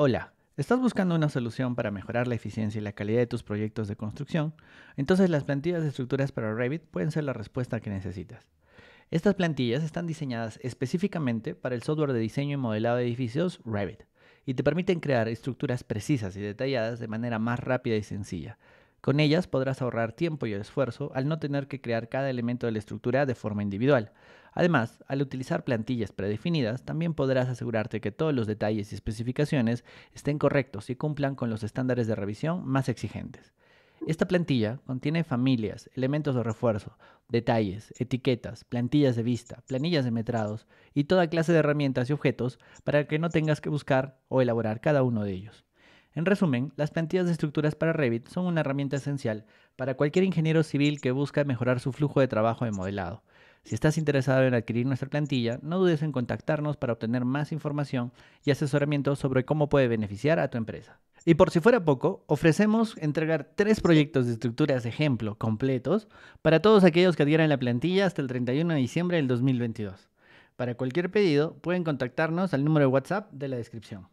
Hola, ¿estás buscando una solución para mejorar la eficiencia y la calidad de tus proyectos de construcción? Entonces las plantillas de estructuras para Revit pueden ser la respuesta que necesitas. Estas plantillas están diseñadas específicamente para el software de diseño y modelado de edificios Revit y te permiten crear estructuras precisas y detalladas de manera más rápida y sencilla. Con ellas podrás ahorrar tiempo y esfuerzo al no tener que crear cada elemento de la estructura de forma individual. Además, al utilizar plantillas predefinidas, también podrás asegurarte que todos los detalles y especificaciones estén correctos y cumplan con los estándares de revisión más exigentes. Esta plantilla contiene familias, elementos de refuerzo, detalles, etiquetas, plantillas de vista, planillas de metrados y toda clase de herramientas y objetos para que no tengas que buscar o elaborar cada uno de ellos. En resumen, las plantillas de estructuras para Revit son una herramienta esencial para cualquier ingeniero civil que busca mejorar su flujo de trabajo de modelado. Si estás interesado en adquirir nuestra plantilla, no dudes en contactarnos para obtener más información y asesoramiento sobre cómo puede beneficiar a tu empresa. Y por si fuera poco, ofrecemos entregar tres proyectos de estructuras ejemplo completos para todos aquellos que adquieran la plantilla hasta el 31 de diciembre del 2022. Para cualquier pedido, pueden contactarnos al número de WhatsApp de la descripción.